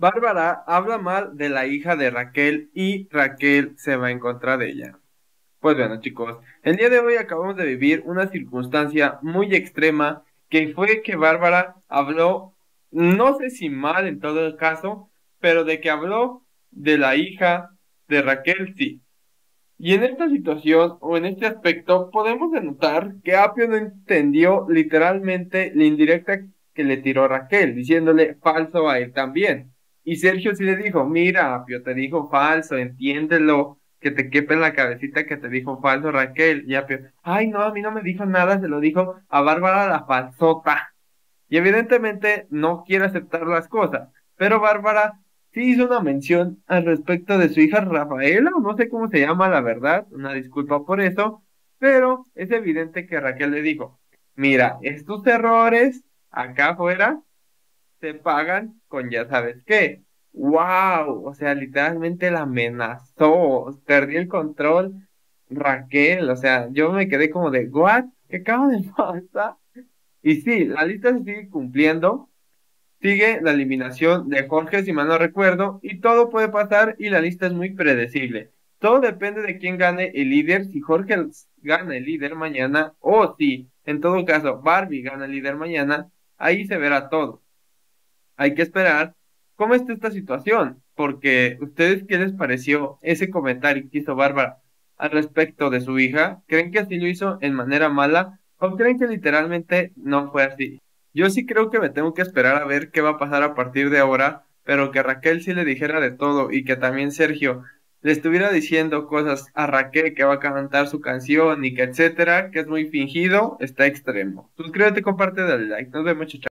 Bárbara habla mal de la hija de Raquel y Raquel se va en contra de ella. Pues bueno, chicos, el día de hoy acabamos de vivir una circunstancia muy extrema que fue que Bárbara habló, no sé si mal en todo el caso, pero de que habló de la hija de Raquel, sí. Y en esta situación o en este aspecto podemos denotar que Apio no entendió literalmente la indirecta que le tiró Raquel, diciéndole falso a él también. Y Sergio sí le dijo, mira, Apio, te dijo falso, entiéndelo, que te quepe en la cabecita que te dijo falso Raquel. Y Apio, ay no, a mí no me dijo nada, se lo dijo a Bárbara la falsota. Y evidentemente no quiere aceptar las cosas. Pero Bárbara sí hizo una mención al respecto de su hija Rafaela, no sé cómo se llama la verdad, una disculpa por eso, pero es evidente que Raquel le dijo, mira, estos errores acá afuera se pagan con ya sabes qué. ¡Wow! O sea, literalmente la amenazó, perdí el control. Raquel, o sea, yo me quedé como de, ¿what? ¿Qué acaba de pasar? Y sí, la lista se sigue cumpliendo, Sigue la eliminación de Jorge, si mal no recuerdo, y todo puede pasar y la lista es muy predecible. Todo depende de quién gane el líder, si Jorge gana el líder mañana o si, en todo caso, Barbie gana el líder mañana, ahí se verá todo. Hay que esperar cómo está esta situación, porque ustedes qué les pareció ese comentario que hizo Bárbara al respecto de su hija, ¿creen que así lo hizo en manera mala o creen que literalmente no fue así? Yo sí creo que me tengo que esperar a ver qué va a pasar a partir de ahora, pero que Raquel sí le dijera de todo y que también Sergio le estuviera diciendo cosas a Raquel que va a cantar su canción y que etcétera, que es muy fingido, está extremo. Suscríbete, comparte, dale like. Nos vemos, chao.